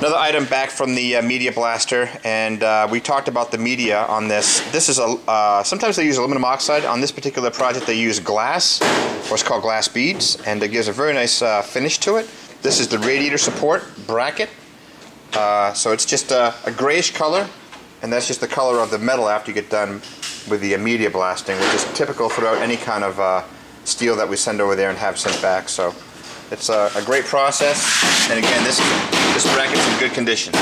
Another item back from the uh, media blaster, and uh, we talked about the media on this. This is a. Uh, sometimes they use aluminum oxide. On this particular project, they use glass, what's called glass beads, and it gives a very nice uh, finish to it. This is the radiator support bracket. Uh, so it's just a, a grayish color, and that's just the color of the metal after you get done with the media blasting, which is typical throughout any kind of uh, steel that we send over there and have sent back. So it's a, a great process, and again, this this bracket's in good condition.